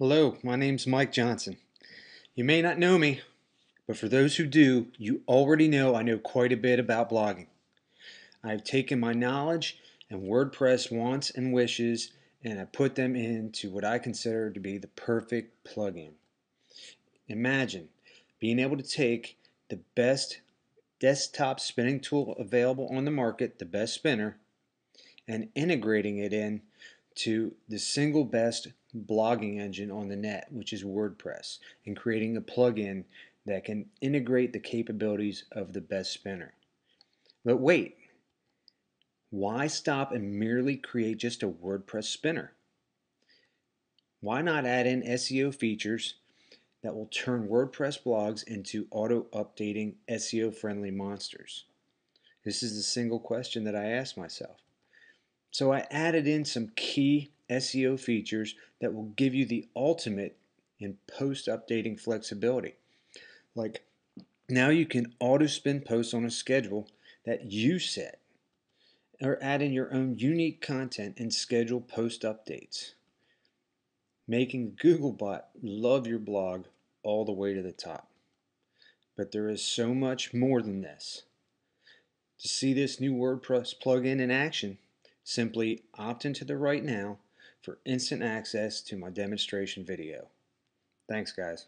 Hello, my name's Mike Johnson. You may not know me, but for those who do, you already know I know quite a bit about blogging. I've taken my knowledge and WordPress wants and wishes and I put them into what I consider to be the perfect plugin. Imagine being able to take the best desktop spinning tool available on the market, the best spinner, and integrating it in to the single best blogging engine on the net, which is WordPress, and creating a plugin that can integrate the capabilities of the best spinner. But wait, why stop and merely create just a WordPress spinner? Why not add in SEO features that will turn WordPress blogs into auto-updating SEO-friendly monsters? This is the single question that I ask myself. So I added in some key SEO features that will give you the ultimate in post updating flexibility. Like now you can auto spin posts on a schedule that you set or add in your own unique content and schedule post updates. Making Googlebot love your blog all the way to the top. But there is so much more than this. To see this new WordPress plugin in action, simply opt into the right now for instant access to my demonstration video. Thanks guys.